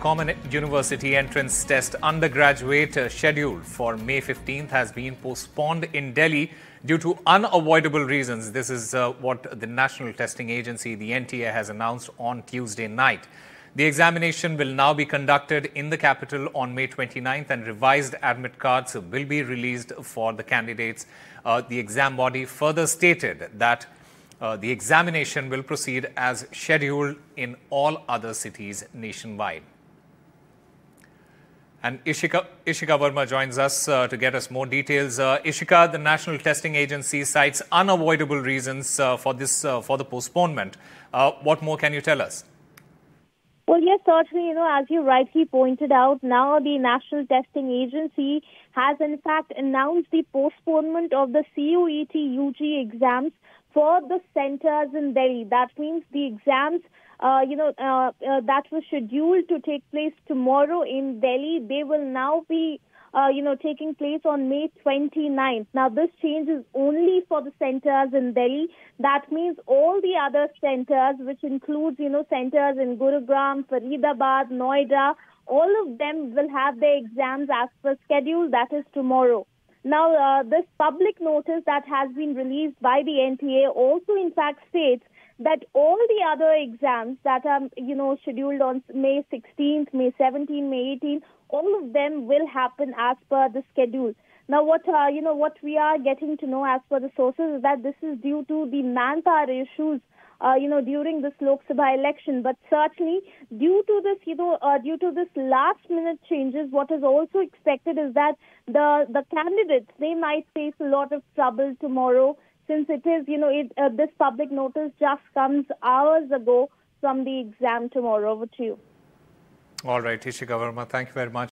Common University entrance test undergraduate uh, schedule for May 15th has been postponed in Delhi due to unavoidable reasons. This is uh, what the National Testing Agency, the NTA, has announced on Tuesday night. The examination will now be conducted in the capital on May 29th and revised admit cards will be released for the candidates. Uh, the exam body further stated that uh, the examination will proceed as scheduled in all other cities nationwide. And Ishika, Ishika Verma joins us uh, to get us more details. Uh, Ishika, the National Testing Agency cites unavoidable reasons uh, for this uh, for the postponement. Uh, what more can you tell us? Well, yes, certainly, you know, as you rightly pointed out, now the National Testing Agency has in fact announced the postponement of the CUET UG exams for the centers in Delhi. That means the exams uh, you know, uh, uh, that was scheduled to take place tomorrow in Delhi. They will now be, uh, you know, taking place on May 29th. Now, this change is only for the centers in Delhi. That means all the other centers, which includes, you know, centers in Gurugram, Faridabad, Noida, all of them will have their exams as per schedule. That is tomorrow. Now, uh, this public notice that has been released by the NTA also, in fact, states that all the other exams that are, you know, scheduled on May 16th, May 17th, May 18th, all of them will happen as per the schedule. Now, what uh, you know, what we are getting to know as per the sources is that this is due to the manpower issues, uh, you know, during this Lok Sabha election. But certainly, due to this, you know, uh, due to this last-minute changes, what is also expected is that the the candidates they might face a lot of trouble tomorrow since it is, you know, it, uh, this public notice just comes hours ago from the exam tomorrow. Over to you. All right, Ishika Verma, thank you very much.